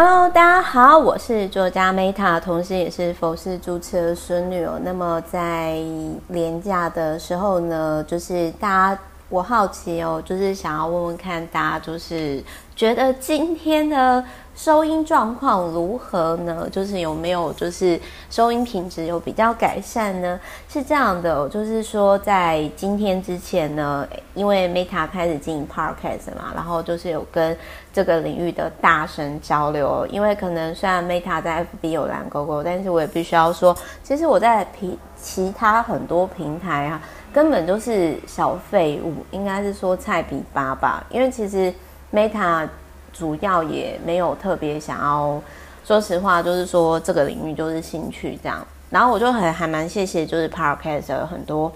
Hello，大家好，我是作家 Meta，同时也是佛寺主持的孙女哦。那么在廉假的时候呢，就是大家我好奇哦，就是想要问问看大家，就是觉得今天呢。收音状况如何呢？就是有没有就是收音品质有比较改善呢？是这样的，就是说在今天之前呢，因为 Meta 开始经营 Podcast 嘛，然后就是有跟这个领域的大神交流。因为可能虽然 Meta 在 FB 有蓝勾勾，但是我也必须要说，其实我在平其他很多平台啊，根本就是小废物，应该是说菜比八吧。因为其实 Meta。主要也没有特别想要，说实话，就是说这个领域就是兴趣这样。然后我就很还蛮谢谢，就是 Podcast 的很多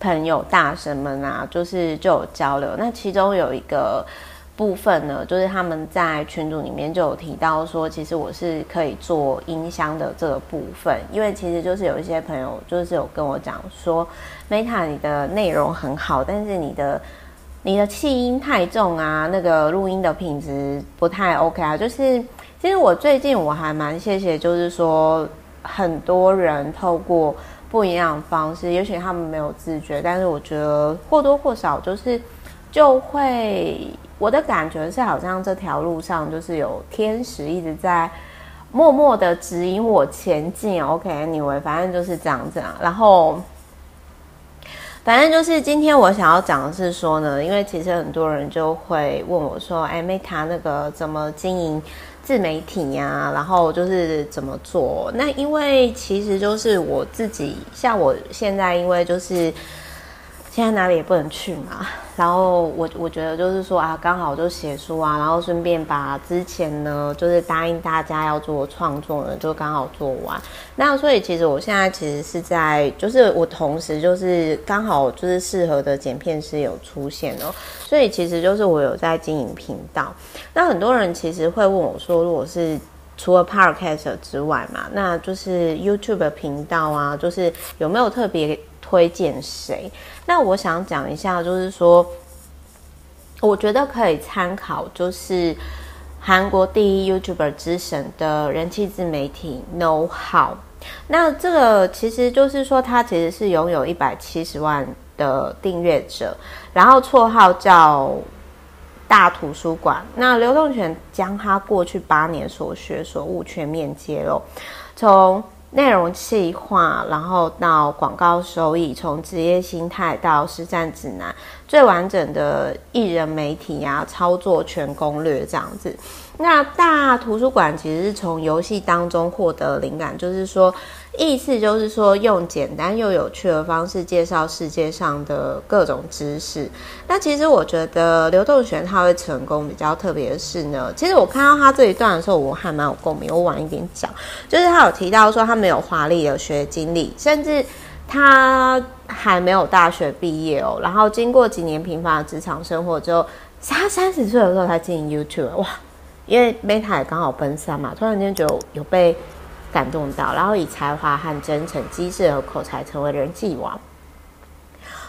朋友大神们啊，就是就有交流。那其中有一个部分呢，就是他们在群组里面就有提到说，其实我是可以做音箱的这个部分，因为其实就是有一些朋友就是有跟我讲说，Meta 你的内容很好，但是你的。你的气音太重啊，那个录音的品质不太 OK 啊。就是，其实我最近我还蛮谢谢，就是说很多人透过不一样方式，也许他们没有自觉，但是我觉得或多或少就是就会，我的感觉是好像这条路上就是有天使一直在默默的指引我前进。OK，Anyway，反正就是这样子啊，然后。反正就是今天我想要讲的是说呢，因为其实很多人就会问我说：“哎，Meta 那个怎么经营自媒体呀？然后就是怎么做？”那因为其实就是我自己，像我现在因为就是。现在哪里也不能去嘛，然后我我觉得就是说啊，刚好就写书啊，然后顺便把之前呢就是答应大家要做创作呢，就刚好做完。那所以其实我现在其实是在，就是我同时就是刚好就是适合的剪片师有出现哦，所以其实就是我有在经营频道。那很多人其实会问我说，如果是除了 Podcast 之外嘛，那就是 YouTube 频道啊，就是有没有特别？推荐谁？那我想讲一下，就是说，我觉得可以参考，就是韩国第一 YouTuber 之神的人气自媒体 No How。那这个其实就是说，他其实是拥有一百七十万的订阅者，然后绰号叫大图书馆。那刘栋权将他过去八年所学所悟全面揭露，从。内容细化，然后到广告收益，从职业心态到实战指南，最完整的艺人媒体呀，操作全攻略这样子。那大图书馆其实是从游戏当中获得灵感，就是说。意思就是说，用简单又有趣的方式介绍世界上的各种知识。那其实我觉得刘栋玄他会成功比较特别的是呢，其实我看到他这一段的时候，我还蛮有共鸣。我晚一点讲，就是他有提到说他没有华丽的学经历，甚至他还没有大学毕业哦。然后经过几年平凡的职场生活之后，他三十岁的时候才进 YouTube。哇，因为 Meta 也刚好奔三嘛，突然间就有被。感动到，然后以才华和真诚、机智和口才成为人际王。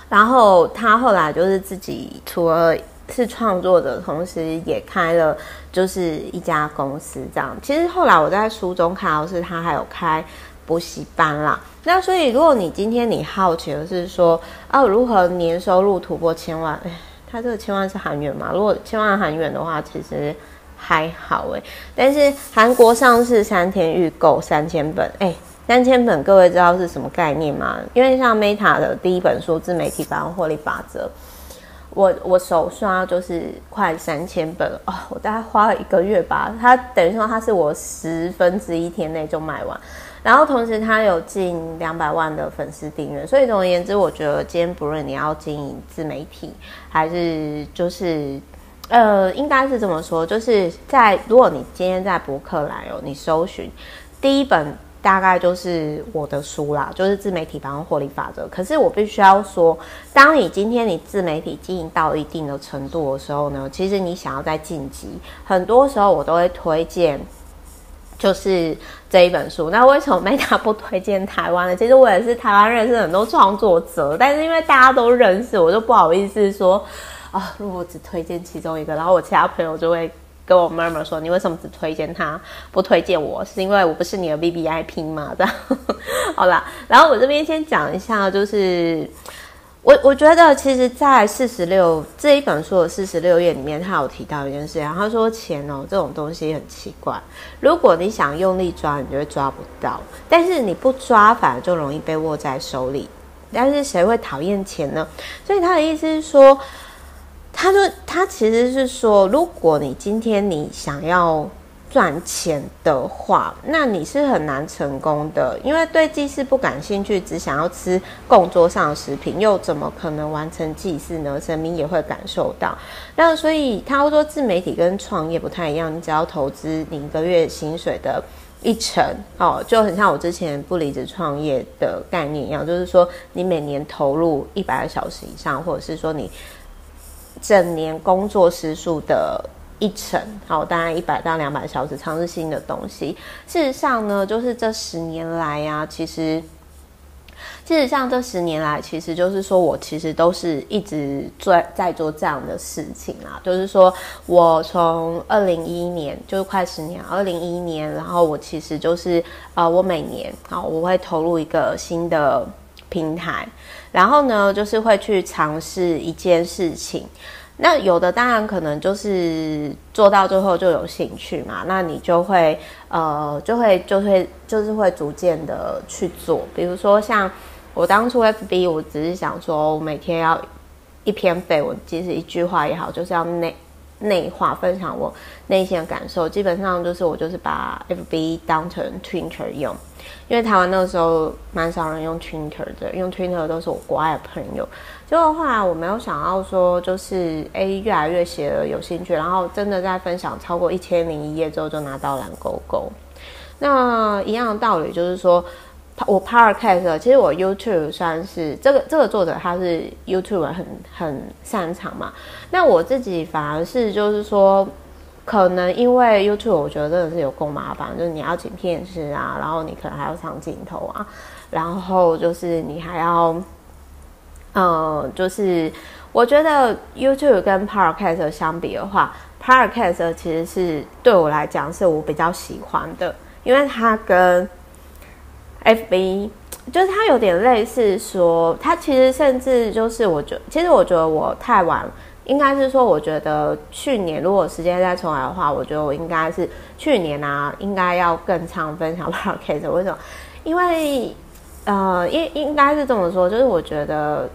然后他后来就是自己除了是创作者，同时也开了就是一家公司这样。其实后来我在书中看到是他还有开补习班啦。那所以如果你今天你好奇的是说哦如何年收入突破千万，他这个千万是韩元嘛？如果千万韩元的话，其实。还好哎，但是韩国上市三天预购三千本哎，三千本各位知道是什么概念吗？因为像 Meta 的第一本书自媒体百万获利法则，我我手刷就是快三千本哦，我大概花了一个月吧，它等于说它是我十分之一天内就卖完，然后同时它有近两百万的粉丝订阅，所以总而言之，我觉得今天不论你要经营自媒体还是就是。呃，应该是这么说，就是在如果你今天在博客来哦，你搜寻第一本大概就是我的书啦，就是自媒体百万获利法则。可是我必须要说，当你今天你自媒体经营到一定的程度的时候呢，其实你想要再晋级，很多时候我都会推荐就是这一本书。那为什么 Meta 不推荐台湾呢？其实我也是台湾认识很多创作者，但是因为大家都认识，我就不好意思说。啊，如果只推荐其中一个，然后我其他朋友就会跟我妈妈说，你为什么只推荐他，不推荐我？是因为我不是你的 V V I P 吗？这样 好啦，然后我这边先讲一下，就是。我我觉得，其实，在四十六这一本书的四十六页里面，他有提到一件事情。他说，钱哦，这种东西很奇怪。如果你想用力抓，你就会抓不到；但是你不抓，反而就容易被握在手里。但是谁会讨厌钱呢？所以他的意思是说，他说他其实是说，如果你今天你想要。赚钱的话，那你是很难成功的，因为对祭祀不感兴趣，只想要吃供桌上的食品，又怎么可能完成祭祀呢？神明也会感受到。那所以他会说，自媒体跟创业不太一样，你只要投资你一个月薪水的一成哦，就很像我之前不离职创业的概念一样，就是说你每年投入一百个小时以上，或者是说你整年工作时数的。一成好，大概一百到两百小时尝试新的东西。事实上呢，就是这十年来呀，其实，事实上这十年来，其实就是说我其实都是一直做在做这样的事情啊。就是说我从二零一一年，就是快十年，二零一一年，然后我其实就是呃，我每年啊，我会投入一个新的平台，然后呢，就是会去尝试一件事情。那有的当然可能就是做到最后就有兴趣嘛，那你就会呃就会就会就是会逐渐的去做，比如说像我当初 FB，我只是想说我每天要一篇绯闻，即使一句话也好，就是要内内化分享我内心的感受，基本上就是我就是把 FB 当成 Twitter 用。因为台湾那个时候蛮少人用 Twitter 的，用 Twitter 都是我国外的朋友。结果后来我没有想到说，就是 A 越来越写了有兴趣，然后真的在分享超过一千零一页之后，就拿到蓝勾勾。那一样的道理就是说，我 Podcast 其实我 YouTube 算是这个这个作者他是 YouTube 很很擅长嘛。那我自己反而是就是说。可能因为 YouTube，我觉得真的是有够麻烦，就是你要剪片师啊，然后你可能还要上镜头啊，然后就是你还要，呃，就是我觉得 YouTube 跟 Podcast 相比的话，Podcast 其实是对我来讲是我比较喜欢的，因为它跟 FB 就是它有点类似，说它其实甚至就是我觉，其实我觉得我太晚。应该是说，我觉得去年如果时间再重来的话，我觉得我应该是去年啊，应该要更常分享 podcast。为什么？因为呃，应应该是这么说，就是我觉得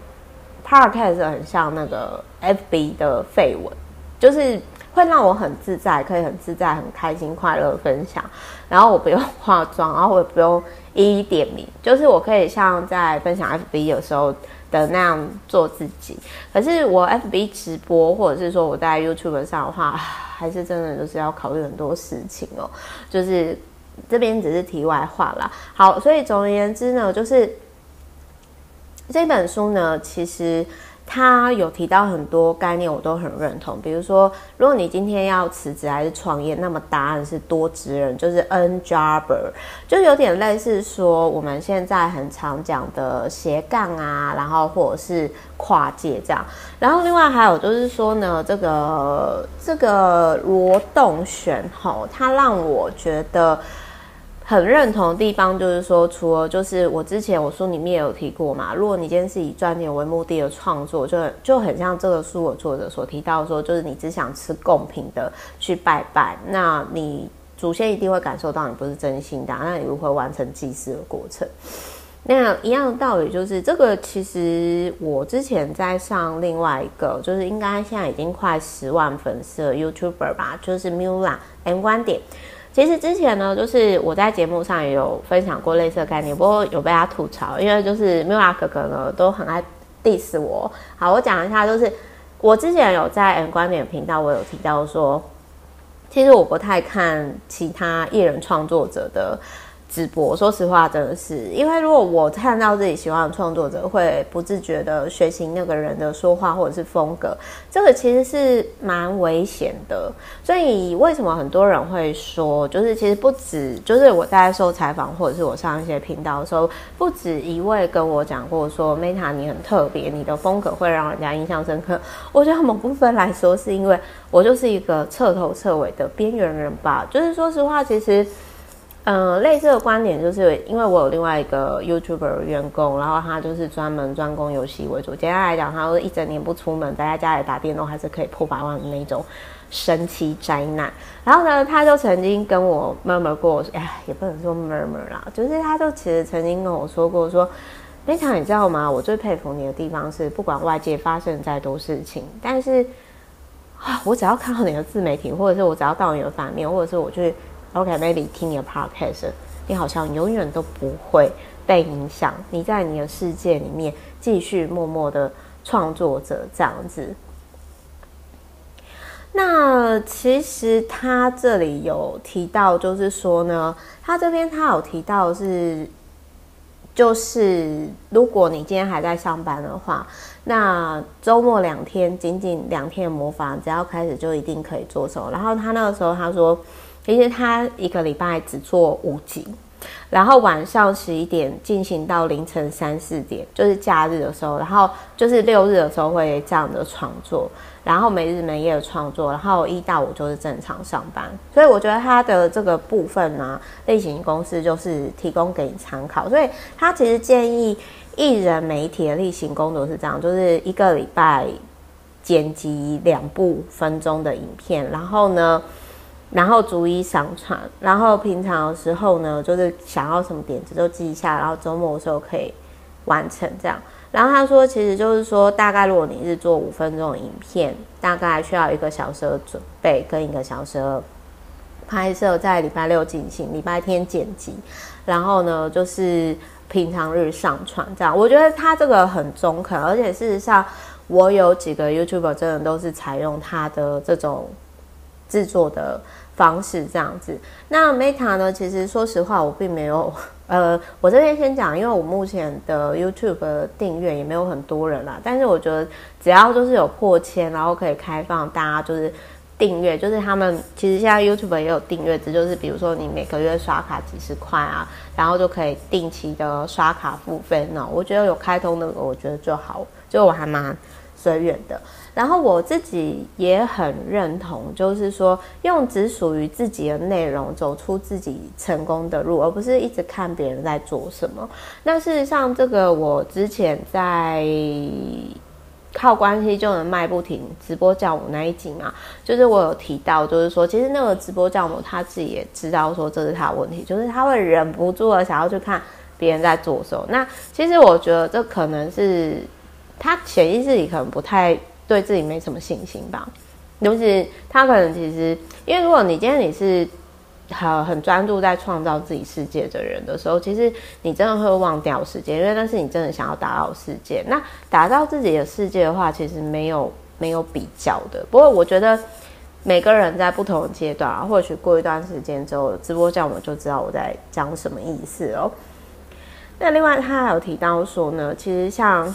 podcast 很像那个 FB 的绯闻，就是会让我很自在，可以很自在、很开心、快乐分享。然后我不用化妆，然后我也不用一一点名，就是我可以像在分享 FB 的时候。的那样做自己，可是我 FB 直播或者是说我在 YouTube 上的话，还是真的就是要考虑很多事情哦。就是这边只是题外话啦。好，所以总而言之呢，就是这本书呢，其实。他有提到很多概念，我都很认同。比如说，如果你今天要辞职还是创业，那么答案是多职人，就是 N jobber，就有点类似说我们现在很常讲的斜杠啊，然后或者是跨界这样。然后另外还有就是说呢，这个这个罗洞玄吼，他让我觉得。很认同的地方就是说，除了就是我之前我书里面有提过嘛，如果你今天是以赚钱为目的的创作，就就很像这个书我作者所提到说，就是你只想吃贡品的去拜拜，那你祖先一定会感受到你不是真心的，那你如何完成祭祀的过程？那一样的道理就是这个，其实我之前在上另外一个，就是应该现在已经快十万粉丝的 YouTuber 吧，就是 Mula M 观点。其实之前呢，就是我在节目上也有分享过类似的概念，不过有被他吐槽，因为就是 Mila 哥哥呢都很爱 diss 我。好，我讲一下，就是我之前有在 M 观点频道，我有提到说，其实我不太看其他艺人创作者的直播，说实话，真的是因为如果我看到自己喜欢的创作者，会不自觉的学习那个人的说话或者是风格，这个其实是蛮危险的。所以为什么很多人会说，就是其实不止，就是我在受采访或者是我上一些频道的时候，不止一位跟我讲过说，Meta 你很特别，你的风格会让人家印象深刻。我觉得某部分来说，是因为我就是一个彻头彻尾的边缘人吧。就是说实话，其实。嗯，类似的观点就是因为我有另外一个 YouTuber 员工，然后他就是专门专攻游戏为主。简单来讲，他说一整年不出门，待在家里打电动，还是可以破百万的那种神奇宅男。然后呢，他就曾经跟我 murmur 过，哎，也不能说 murmur 啦，就是他就其实曾经跟我说过，说非常你知道吗？我最佩服你的地方是，不管外界发生再多事情，但是啊，我只要看到你的自媒体，或者是我只要到你的反面，或者是我去。OK，maybe 听你的 podcast，你好像永远都不会被影响。你在你的世界里面继续默默的创作者这样子。那其实他这里有提到，就是说呢，他这边他有提到是，就是如果你今天还在上班的话，那周末两天，仅仅两天的魔法，只要开始就一定可以做手。然后他那个时候他说。其实他一个礼拜只做五集，然后晚上十一点进行到凌晨三四点，就是假日的时候，然后就是六日的时候会这样的创作，然后没日没夜的创作，然后一到五就是正常上班。所以我觉得他的这个部分呢，类型公司就是提供给你参考。所以他其实建议艺人媒体的例行工作是这样，就是一个礼拜剪辑两部分钟的影片，然后呢。然后逐一上传，然后平常的时候呢，就是想要什么点子就记一下，然后周末的时候可以完成这样。然后他说，其实就是说，大概如果你是做五分钟的影片，大概需要一个小时的准备跟一个小时的拍摄，在礼拜六进行，礼拜天剪辑，然后呢就是平常日上传这样。我觉得他这个很中肯，而且事实上，我有几个 YouTuber 真的都是采用他的这种制作的。方式这样子，那 Meta 呢？其实说实话，我并没有，呃，我这边先讲，因为我目前的 YouTube 订阅也没有很多人啦。但是我觉得，只要就是有破千，然后可以开放大家就是订阅，就是他们其实现在 YouTube 也有订阅制，就是比如说你每个月刷卡几十块啊，然后就可以定期的刷卡付费呢。我觉得有开通那个，我觉得就好，就我还蛮随缘的。然后我自己也很认同，就是说用只属于自己的内容走出自己成功的路，而不是一直看别人在做什么。那事实上，这个我之前在靠关系就能卖不停直播教母那一集嘛，就是我有提到，就是说其实那个直播教母他自己也知道说这是他的问题，就是他会忍不住的想要去看别人在做什么。那其实我觉得这可能是他潜意识里可能不太。对自己没什么信心吧，就是他可能其实，因为如果你今天你是很很专注在创造自己世界的人的时候，其实你真的会忘掉世界，因为那是你真的想要打造世界。那打造自己的世界的话，其实没有没有比较的。不过我觉得每个人在不同的阶段啊，或许过一段时间之后，直播这样我就知道我在讲什么意思哦。那另外他还有提到说呢，其实像。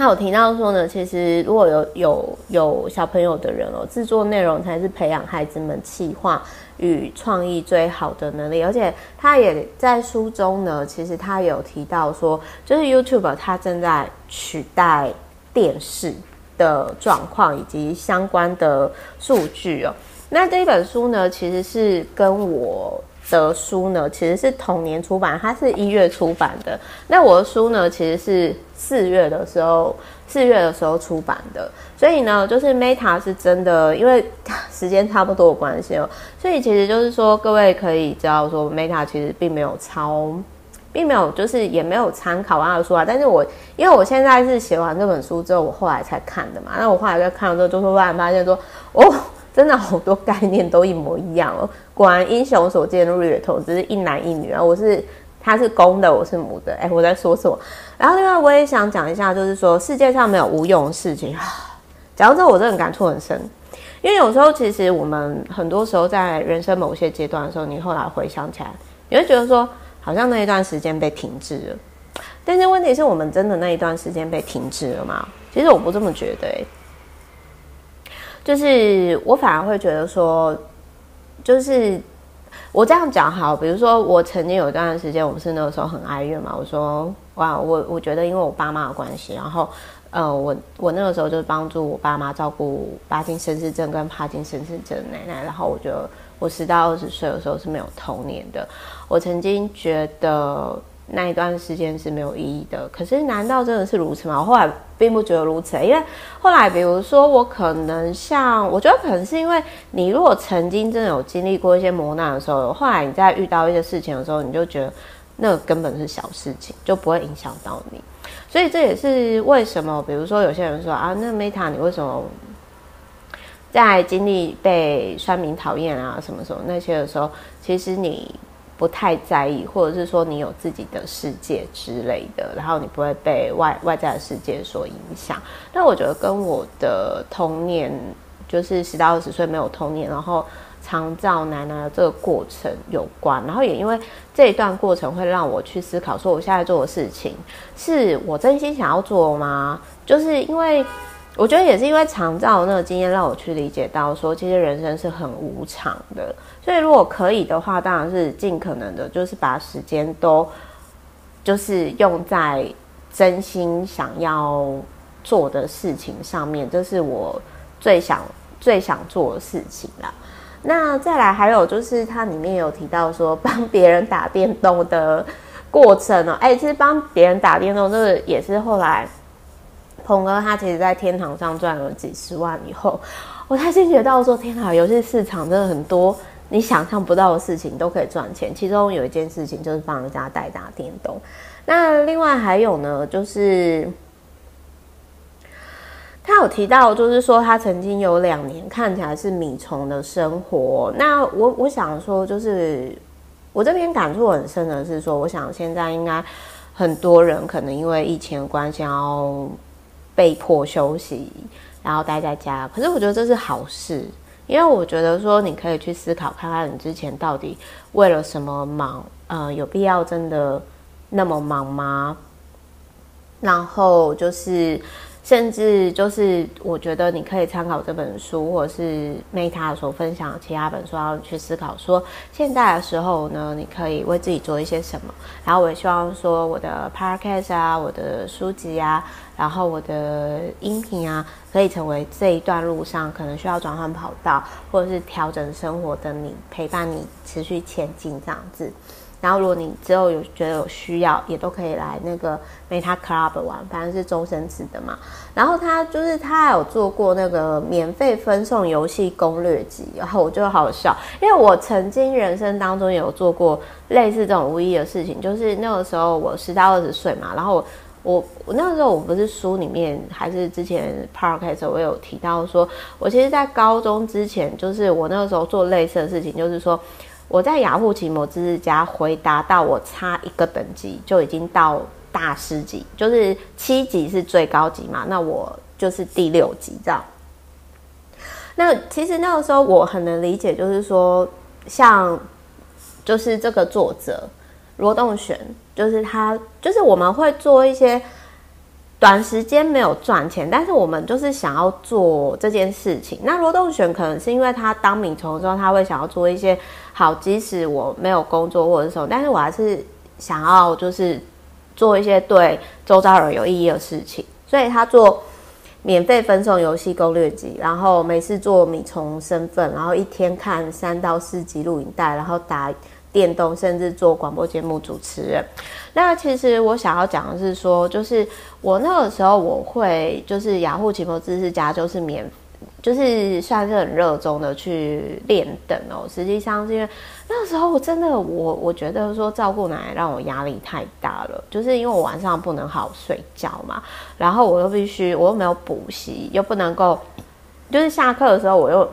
他有提到说呢，其实如果有有有小朋友的人哦，制作内容才是培养孩子们气化与创意最好的能力。而且他也在书中呢，其实他有提到说，就是 YouTube 它正在取代电视的状况以及相关的数据哦。那这一本书呢，其实是跟我。的书呢，其实是同年出版，它是一月出版的。那我的书呢，其实是四月的时候，四月的时候出版的。所以呢，就是 Meta 是真的，因为 时间差不多有关系哦。所以其实就是说，各位可以知道说，Meta 其实并没有抄，并没有就是也没有参考他的书啊。但是我因为我现在是写完这本书之后，我后来才看的嘛。那我后来在看的时候，就会突然发现说，哦。真的好多概念都一模一样哦，果然英雄所见略同，只是一男一女啊。我是他是公的，我是母的。哎，我在说什么？然后另外我也想讲一下，就是说世界上没有无用的事情。讲到这，我真的感触很深，因为有时候其实我们很多时候在人生某些阶段的时候，你后来回想起来，你会觉得说好像那一段时间被停滞了。但是问题是我们真的那一段时间被停滞了吗？其实我不这么觉得，就是我反而会觉得说，就是我这样讲好，比如说我曾经有一段时间，我不是那个时候很哀怨嘛，我说哇，我我觉得因为我爸妈的关系，然后呃，我我那个时候就是帮助我爸妈照顾巴金森氏症跟帕金森氏症奶奶，然后我觉得我十到二十岁的时候是没有童年的，我曾经觉得。那一段时间是没有意义的，可是难道真的是如此吗？我后来并不觉得如此，因为后来，比如说我可能像，我觉得可能是因为你如果曾经真的有经历过一些磨难的时候，后来你在遇到一些事情的时候，你就觉得那个根本是小事情，就不会影响到你。所以这也是为什么，比如说有些人说啊，那 Meta 你为什么在经历被酸民讨厌啊什么什么那些的时候，其实你。不太在意，或者是说你有自己的世界之类的，然后你不会被外外在的世界所影响。但我觉得跟我的童年，就是十到二十岁没有童年，然后长照奶奶的这个过程有关。然后也因为这一段过程会让我去思考，说我现在做的事情是我真心想要做吗？就是因为。我觉得也是因为长照那个经验，让我去理解到说，其实人生是很无常的。所以如果可以的话，当然是尽可能的，就是把时间都就是用在真心想要做的事情上面，这是我最想最想做的事情啦。那再来还有就是它里面有提到说，帮别人打电动的过程哦，哎，其实帮别人打电动这个也是后来。鹏哥他其实，在天堂上赚了几十万以后，我才惊觉到说：天哪，游戏市场真的很多，你想象不到的事情都可以赚钱。其中有一件事情就是帮人家代打电动。那另外还有呢，就是他有提到，就是说他曾经有两年看起来是米虫的生活。那我我想说，就是我这边感触很深的是说，我想现在应该很多人可能因为疫情的关系，然后。被迫休息，然后待在家。可是我觉得这是好事，因为我觉得说你可以去思考看看，你之前到底为了什么忙？呃，有必要真的那么忙吗？然后就是。甚至就是，我觉得你可以参考这本书，或者是 Meta 所分享的其他本书，要去思考说，现在的时候呢，你可以为自己做一些什么。然后我也希望说，我的 Podcast 啊，我的书籍啊，然后我的音频啊，可以成为这一段路上可能需要转换跑道，或者是调整生活的你，陪伴你持续前进这样子。然后，如果你之后有觉得有需要，也都可以来那个 Meta Club 玩，反正是终身制的嘛。然后他就是他有做过那个免费分送游戏攻略集，然后我就好笑，因为我曾经人生当中有做过类似这种无意的事情，就是那个时候我十到二十岁嘛，然后我我那个时候我不是书里面还是之前 Park 的时候，我有提到说，我其实，在高中之前，就是我那个时候做类似的事情，就是说。我在雅虎奇摩知识家回答到我差一个等级就已经到大师级，就是七级是最高级嘛，那我就是第六级这样。那其实那个时候我很能理解，就是说像就是这个作者罗栋玄，就是他就是我们会做一些。短时间没有赚钱，但是我们就是想要做这件事情。那罗栋选可能是因为他当米虫的时候，他会想要做一些好，即使我没有工作或者什么，但是我还是想要就是做一些对周遭人有意义的事情。所以他做免费分送游戏攻略集，然后每次做米虫身份，然后一天看三到四集录影带，然后打。电动，甚至做广播节目主持人。那其实我想要讲的是说，就是我那个时候我会，就是雅虎奇摩知识家，就是免，就是算是很热衷的去练等哦。实际上是因为那时候我真的，我我觉得说照顾奶奶让我压力太大了，就是因为我晚上不能好好睡觉嘛，然后我又必须，我又没有补习，又不能够，就是下课的时候我又。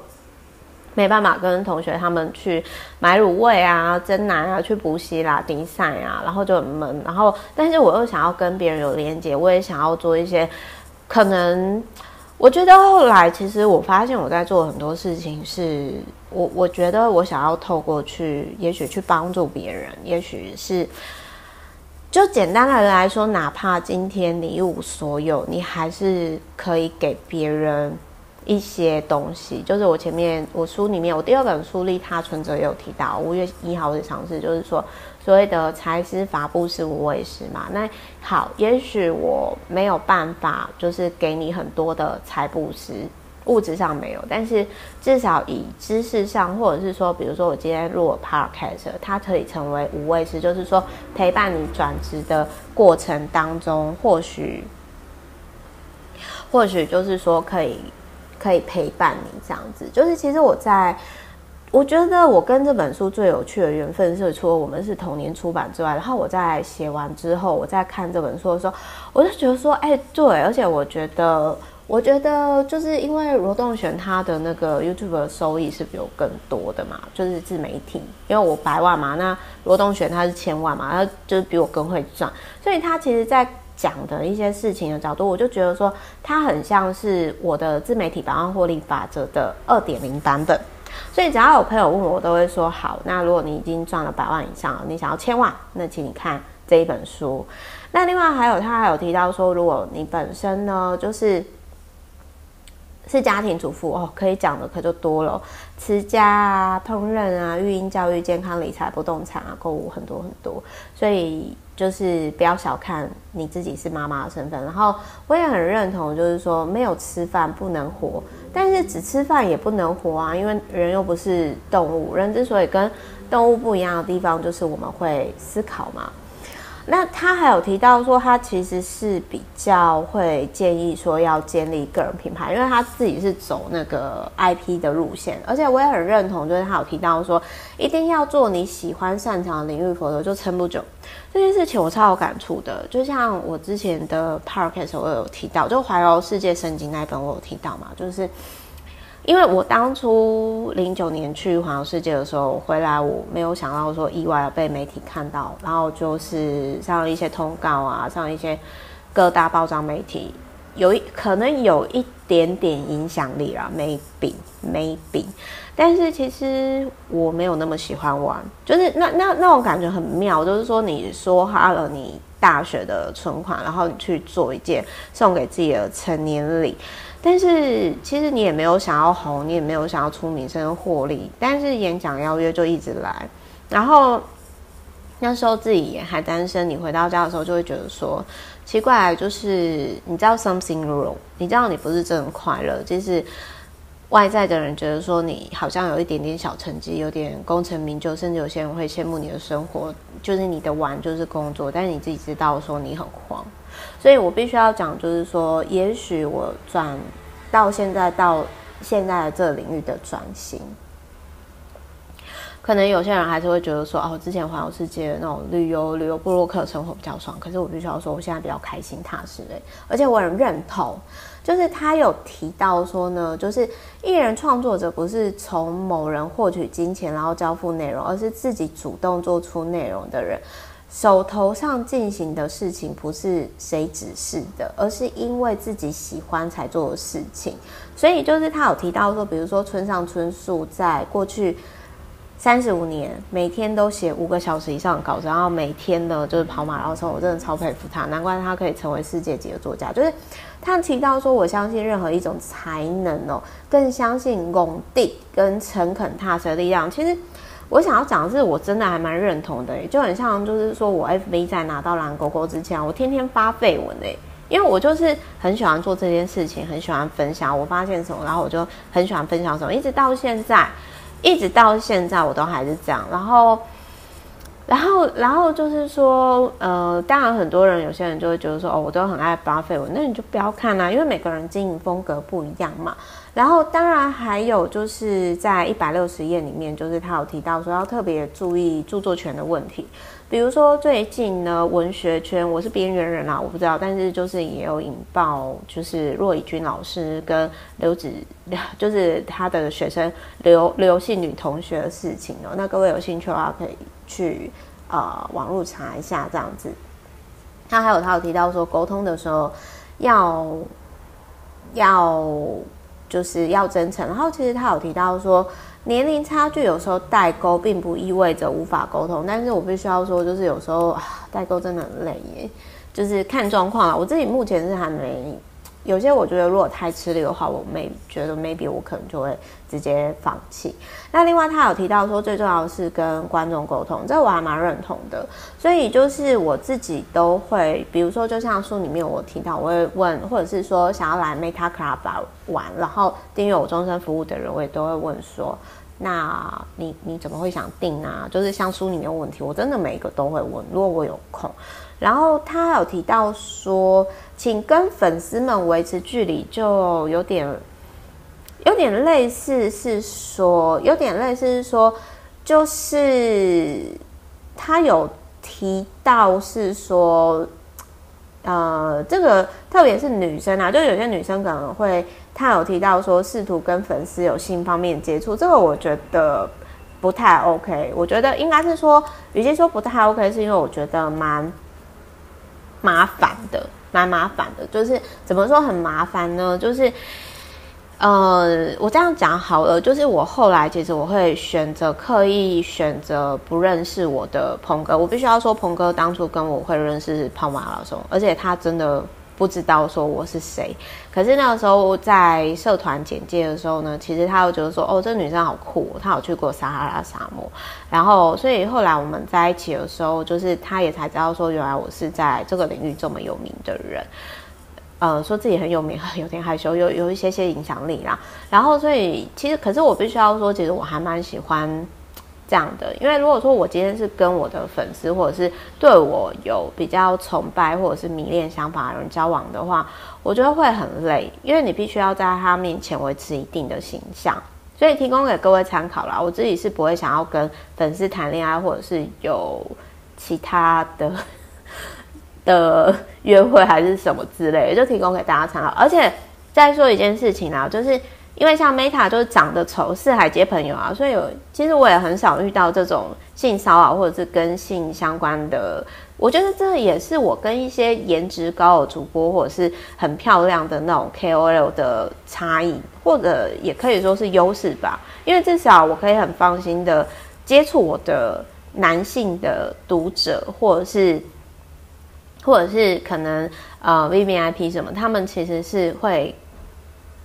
没办法跟同学他们去买卤味啊、蒸奶啊、去补习啦、比赛啊，然后就很闷。然后，但是我又想要跟别人有连接，我也想要做一些可能我觉得后来其实我发现我在做很多事情，是我我觉得我想要透过去，也许去帮助别人，也许是就简单的来说，哪怕今天你一无所有，你还是可以给别人。一些东西，就是我前面我书里面，我第二本书《利他存折》也有提到，五月一号的尝试，就是说所谓的财师法布施无畏师嘛。那好，也许我没有办法，就是给你很多的财布施，物质上没有，但是至少以知识上，或者是说，比如说我今天录 podcast，它可以成为无畏师，就是说陪伴你转职的过程当中，或许，或许就是说可以。可以陪伴你这样子，就是其实我在，我觉得我跟这本书最有趣的缘分是，除了我们是同年出版之外，然后我在写完之后，我在看这本书的时候，我就觉得说，哎，对，而且我觉得，我觉得就是因为罗栋选他的那个 YouTube 的收益是比我更多的嘛，就是自媒体，因为我百万嘛，那罗栋选他是千万嘛，他就是比我更会赚，所以他其实，在。讲的一些事情的角度，我就觉得说，它很像是我的自媒体百万获利法则的二点零版本。所以只要有朋友问我，我都会说好。那如果你已经赚了百万以上，你想要千万，那请你看这一本书。那另外还有，他还有提到说，如果你本身呢，就是是家庭主妇哦，可以讲的可就多了，持家啊、烹饪啊、育婴教育、健康理财、不动产啊、购物很多很多，所以。就是不要小看你自己是妈妈的身份，然后我也很认同，就是说没有吃饭不能活，但是只吃饭也不能活啊，因为人又不是动物，人之所以跟动物不一样的地方，就是我们会思考嘛。那他还有提到说，他其实是比较会建议说要建立个人品牌，因为他自己是走那个 IP 的路线，而且我也很认同，就是他有提到说，一定要做你喜欢擅长的领域，否则就撑不久。这件事情我超有感触的，就像我之前的 podcast 我有提到，就《环游世界圣经》那一本我有提到嘛，就是。因为我当初零九年去环游世界的时候回来，我没有想到说意外被媒体看到，然后就是上了一些通告啊，上一些各大报章媒体，有一可能有一点点影响力啦，maybe maybe，但是其实我没有那么喜欢玩，就是那那那种感觉很妙，就是说你说花了你大学的存款，然后你去做一件送给自己的成年礼。但是其实你也没有想要红，你也没有想要出名声获利，但是演讲邀约就一直来。然后那时候自己也还单身，你回到家的时候就会觉得说奇怪，就是你知道 something wrong，你知道你不是真的快乐，就是外在的人觉得说你好像有一点点小成绩，有点功成名就，甚至有些人会羡慕你的生活，就是你的玩就是工作，但是你自己知道说你很慌。所以我必须要讲，就是说，也许我转到现在到现在的这个领域的转型，可能有些人还是会觉得说，哦，之前环游世界那种旅游旅游部落客生活比较爽。可是我必须要说，我现在比较开心踏实嘞，而且我很认同，就是他有提到说呢，就是艺人创作者不是从某人获取金钱然后交付内容，而是自己主动做出内容的人。手头上进行的事情不是谁指示的，而是因为自己喜欢才做的事情。所以就是他有提到说，比如说村上春树在过去三十五年，每天都写五个小时以上的稿子，然后每天呢就是跑马拉松。我真的超佩服他，难怪他可以成为世界级的作家。就是他提到说，我相信任何一种才能哦，更相信拱地跟诚恳踏实的力量。其实。我想要讲的是，我真的还蛮认同的，就很像，就是说我 FV 在拿到蓝勾勾之前，我天天发绯闻诶，因为我就是很喜欢做这件事情，很喜欢分享我发现什么，然后我就很喜欢分享什么，一直到现在，一直到现在我都还是这样，然后。然后，然后就是说，呃，当然很多人，有些人就会觉得说，哦，我都很爱巴菲文，那你就不要看啦，因为每个人经营风格不一样嘛。然后，当然还有就是在一百六十页里面，就是他有提到说要特别注意著作权的问题。比如说最近呢，文学圈我是边缘人啦，我不知道，但是就是也有引爆，就是骆以军老师跟刘子，就是他的学生刘刘姓女同学的事情哦。那各位有兴趣的话，可以去呃网络查一下这样子。他还有他有提到说，沟通的时候要要就是要真诚。然后其实他有提到说，年龄差距有时候代沟并不意味着无法沟通，但是我必须要说，就是有时候代沟真的很累耶，就是看状况啊。我自己目前是还没。有些我觉得如果太吃力的话，我没觉得 maybe 我可能就会直接放弃。那另外他有提到说，最重要的是跟观众沟通，这我还蛮认同的。所以就是我自己都会，比如说就像书里面我提到，我会问，或者是说想要来 Meta Club 玩，然后订阅我终身服务的人，我也都会问说，那你你怎么会想订啊？就是像书里面问题，我真的每一个都会问，如果我有空。然后他有提到说，请跟粉丝们维持距离，就有点有点类似是说，有点类似是说，就是他有提到是说，呃，这个特别是女生啊，就有些女生可能会，他有提到说，试图跟粉丝有性方面接触，这个我觉得不太 OK。我觉得应该是说，与其说不太 OK，是因为我觉得蛮。麻烦的，蛮麻烦的，就是怎么说很麻烦呢？就是，呃，我这样讲好了，就是我后来其实我会选择刻意选择不认识我的鹏哥，我必须要说，鹏哥当初跟我会认识跑马拉松，而且他真的。不知道说我是谁，可是那个时候在社团简介的时候呢，其实他又觉得说，哦，这女生好酷，她有去过撒哈拉沙漠，然后所以后来我们在一起的时候，就是他也才知道说，原来我是在这个领域这么有名的人，呃，说自己很有名，有点害羞，有有一些些影响力啦，然后所以其实，可是我必须要说，其实我还蛮喜欢。这样的，因为如果说我今天是跟我的粉丝，或者是对我有比较崇拜或者是迷恋想法的人交往的话，我觉得会很累，因为你必须要在他面前维持一定的形象。所以提供给各位参考啦，我自己是不会想要跟粉丝谈恋爱，或者是有其他的 的约会还是什么之类的，就提供给大家参考。而且再说一件事情啊，就是。因为像 Meta 就是长得丑，四海皆朋友啊，所以有其实我也很少遇到这种性骚扰或者是跟性相关的。我觉得这也是我跟一些颜值高的主播或者是很漂亮的那种 KOL 的差异，或者也可以说是优势吧。因为至少我可以很放心的接触我的男性的读者，或者是或者是可能呃 V V I P 什么，他们其实是会。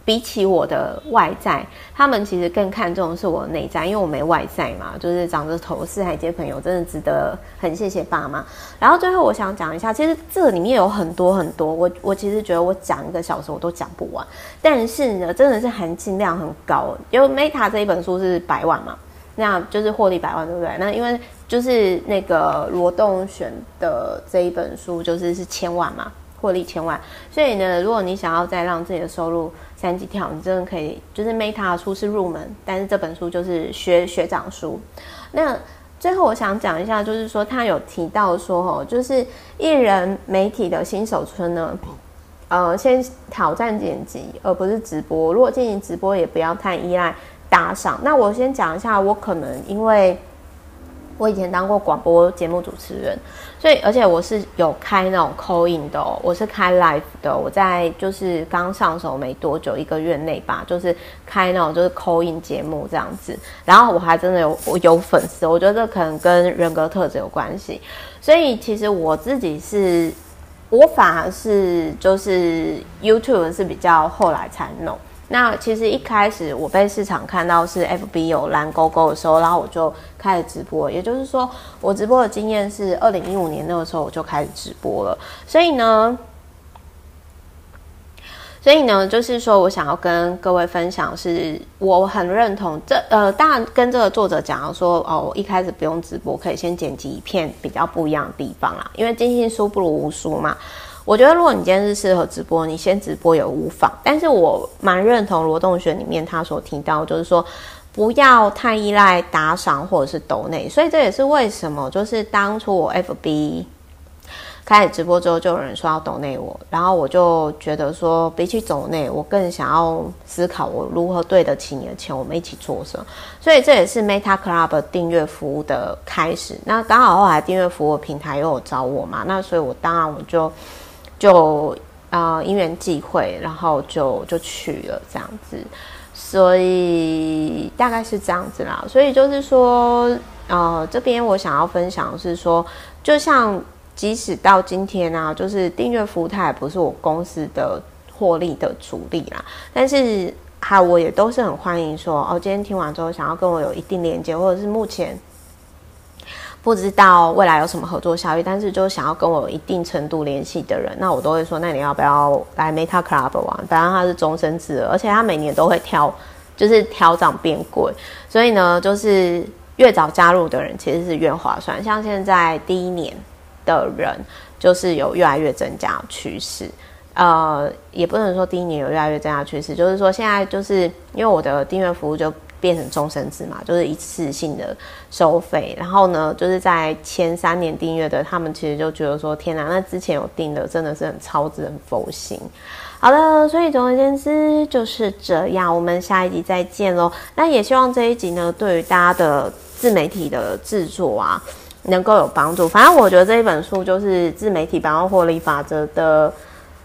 比起我的外在，他们其实更看重的是我内在，因为我没外在嘛，就是长着头四海皆朋友，真的值得很谢谢爸妈。然后最后我想讲一下，其实这里面有很多很多，我我其实觉得我讲一个小时我都讲不完，但是呢，真的是含金量很高。因为 Meta 这一本书是百万嘛，那就是获利百万，对不对？那因为就是那个罗栋选的这一本书，就是是千万嘛。获利千万，所以呢，如果你想要再让自己的收入三级跳，你真的可以，就是 Meta 书是入门，但是这本书就是学学长书。那最后我想讲一下，就是说他有提到说，哦，就是艺人媒体的新手村呢，呃，先挑战剪辑，而不是直播。如果进行直播，也不要太依赖打赏。那我先讲一下，我可能因为。我以前当过广播节目主持人，所以而且我是有开那种 coin 的，我是开 live 的。我在就是刚上手没多久，一个月内吧，就是开那种就是 coin 节目这样子。然后我还真的有我有粉丝，我觉得这可能跟人格特质有关系。所以其实我自己是，我反而是就是 YouTube 是比较后来才弄。那其实一开始我被市场看到是 FB 有蓝勾勾的时候，然后我就开始直播。也就是说，我直播的经验是二零一五年那个时候我就开始直播了。所以呢，所以呢，就是说我想要跟各位分享，是我很认同这呃，当然跟这个作者讲说哦，一开始不用直播，可以先剪辑一片比较不一样的地方啦，因为精心书不如无书嘛。我觉得，如果你今天是适合直播，你先直播也无妨。但是我蛮认同罗洞学里面他所提到，就是说不要太依赖打赏或者是抖内。所以这也是为什么，就是当初我 FB 开始直播之后，就有人说要抖内我，然后我就觉得说，比起抖内，我更想要思考我如何对得起你的钱，我们一起做什么。所以这也是 Meta Club 订阅服务的开始。那刚好后来订阅服务平台又有找我嘛，那所以我当然我就。就呃因缘际会，然后就就去了这样子，所以大概是这样子啦。所以就是说，呃，这边我想要分享是说，就像即使到今天啊，就是订阅服务它也不是我公司的获利的主力啦，但是还我也都是很欢迎说，哦，今天听完之后想要跟我有一定连接，或者是目前。不知道未来有什么合作效益，但是就想要跟我有一定程度联系的人，那我都会说，那你要不要来 Meta Club 玩？反正它是终身制，而且它每年都会挑，就是调涨变贵，所以呢，就是越早加入的人其实是越划算。像现在第一年的人，就是有越来越增加趋势。呃，也不能说第一年有越来越增加趋势，就是说现在就是因为我的订阅服务就。变成终身制嘛，就是一次性的收费。然后呢，就是在前三年订阅的，他们其实就觉得说：“天哪，那之前有订的真的是很超值、很佛心。”好的，所以总而言之就是这样。我们下一集再见喽。那也希望这一集呢，对于大家的自媒体的制作啊，能够有帮助。反正我觉得这一本书就是自媒体百万获利法则的，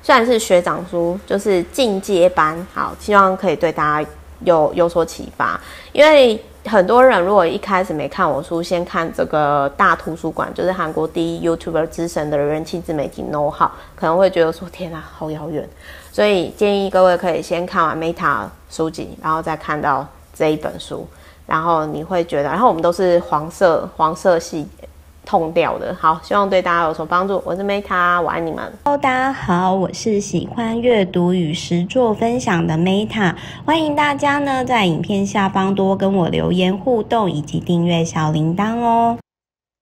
虽然是学长书，就是进阶班。好，希望可以对大家。有有所启发，因为很多人如果一开始没看我书，先看这个大图书馆，就是韩国第一 YouTuber 之神的人气自媒体 No 号，可能会觉得说天啊，好遥远。所以建议各位可以先看完 Meta 书籍，然后再看到这一本书，然后你会觉得，然后我们都是黄色黄色系。痛掉的，好，希望对大家有所帮助。我是 Meta，我爱你们。Hello，大家好，我是喜欢阅读与实作分享的 Meta，欢迎大家呢在影片下方多跟我留言互动，以及订阅小铃铛哦。